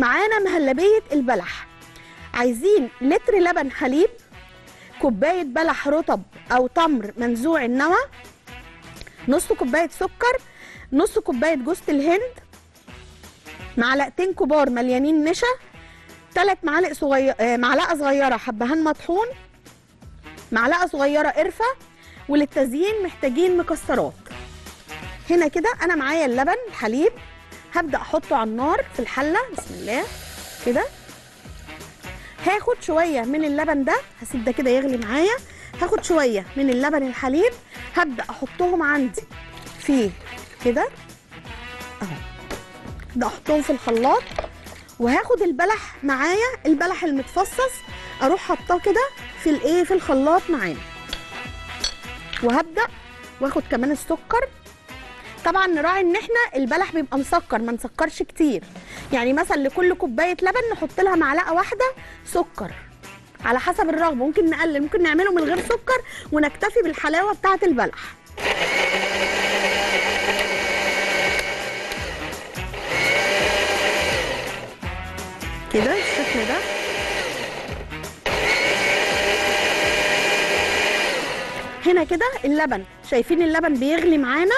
معانا مهلبية البلح. عايزين لتر لبن حليب كوباية بلح رطب أو تمر منزوع النوى نص كوباية سكر نص كوباية جوز الهند معلقتين كبار مليانين نشا ثلاث معالق صغير آه، معلقة صغيرة حبهان مطحون معلقة صغيرة قرفة وللتزيين محتاجين مكسرات. هنا كده أنا معايا اللبن الحليب. هبدأ أحطه على النار في الحلة. بسم الله. كده. هاخد شوية من اللبن ده. هسيب ده كده يغلي معايا. هاخد شوية من اللبن الحليب. هبدأ أحطهم عندي في كده. أهو. هبدأ أحطهم في الخلاط. وهاخد البلح معايا. البلح المتفصص. أروح حاطاه كده في الإيه في الخلاط معانا وهبدأ. وآخد كمان السكر. طبعا نراعي إن إحنا البلح بيبقى مسكر ما نسكرش كتير. يعني مثلا لكل كوباية لبن نحط لها معلقة واحدة سكر. على حسب الرغبة ممكن نقلل ممكن نعمله من غير سكر ونكتفي بالحلاوة بتاعة البلح. كده؟ الشكل ده؟ هنا كده اللبن. شايفين اللبن بيغلي معانا؟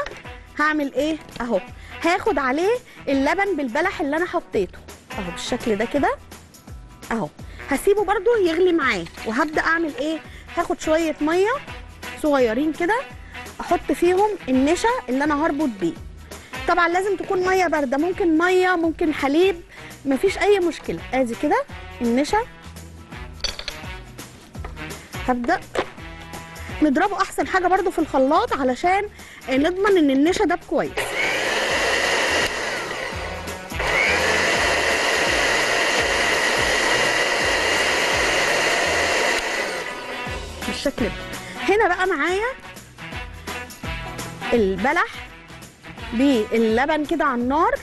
هعمل إيه؟ اهو. هاخد عليه اللبن بالبلح اللي أنا حطيته. اهو بالشكل ده كده. اهو. هسيبه برضو يغلي معاه. وهبدأ اعمل إيه؟ هاخد شوية مية صغيرين كده أحط فيهم النشا اللي أنا هربط بيه. طبعا لازم تكون مية باردة. ممكن مية ممكن حليب. مفيش أي مشكلة. أدي كده النشا. هبدأ. نضربه أحسن حاجة برضو في الخلاط علشان نضمن إن النشا ده كويس بالشكل ده. هنا بقى معايا البلح باللبن كده على النار.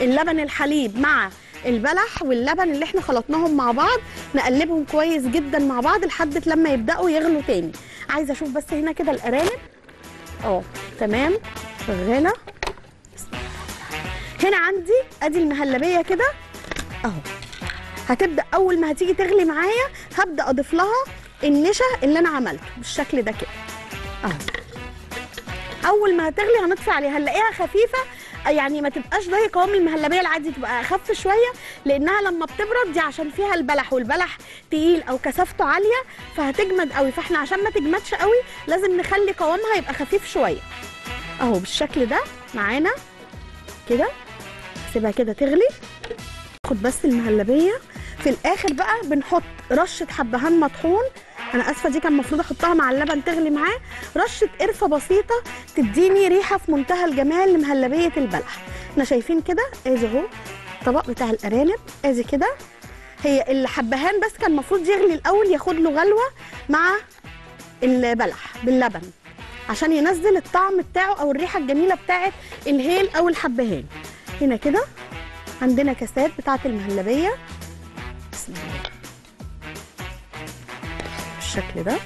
اللبن الحليب مع البلح واللبن اللي إحنا خلطناهم مع بعض نقلبهم كويس جدا مع بعض لحد لما يبدأوا يغلوا تاني. عايزة أشوف بس هنا كده الأرانب. آه تمام. شغاله هنا عندي ادي المهلبية كده. اهو. هتبدأ أول ما هتيجي تغلي معايا هبدأ أضيف لها النشا اللي أنا عملته بالشكل ده كده. اهو. أول ما هتغلي هنطفي عليها. هنلاقيها خفيفة يعني ما تبقاش زي قوام المهلبية العادي تبقى أخف شوية. لأنها لما بتبرد دي عشان فيها البلح والبلح تقيل أو كثافته عالية فهتجمد قوي. فإحنا عشان ما تجمدش قوي لازم نخلي قوامها يبقى خفيف شوية. أهو بالشكل ده معانا. كده؟ سيبها كده تغلي. ناخد بس المهلبية. في الآخر بقى بنحط رشة حبهان مطحون. أنا آسفة دي كان المفروض أحطها مع اللبن تغلي معاه. رشة قرفة بسيطة تديني ريحة في منتهى الجمال لمهلبية البلح. إحنا شايفين كده؟ ادي أهو. الطبق بتاع الأرانب. أدي كده. هي الحبهان بس كان المفروض يغلي الأول ياخد له غلوة مع البلح باللبن عشان ينزل الطعم بتاعه أو الريحة الجميلة بتاعه الهيل أو الحبهان. هنا كده عندنا كاسات بتاعة المهلبية. بسم الله. بالشكل ده.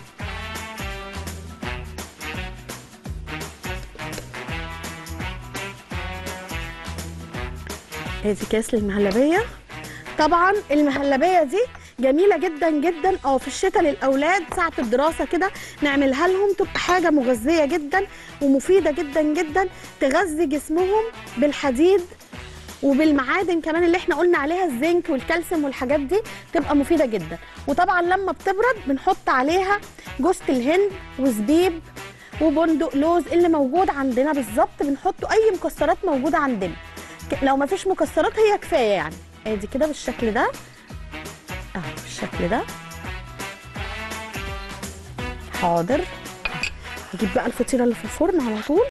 ادي كاس للمهلبية. طبعا المهلبية دي جميلة جدا جدا. آه في الشتاء للأولاد ساعة الدراسة كده نعملها لهم. تبقى حاجة مغذية جدا ومفيدة جدا جدا تغذي جسمهم بالحديد وبالمعادن كمان اللي إحنا قلنا عليها الزنك والكالسيوم والحاجات دي تبقى مفيدة جدا. وطبعا لما بتبرد بنحط عليها جوز الهند وزبيب وبندق لوز اللي موجود عندنا بالظبط. بنحطه أي مكسرات موجودة عندنا. لو ما فيش مكسرات هي كفاية يعني. ادي كده بالشكل ده. اهو بالشكل ده. حاضر. هجيب بقى الفطيرة اللي في الفرن على طول.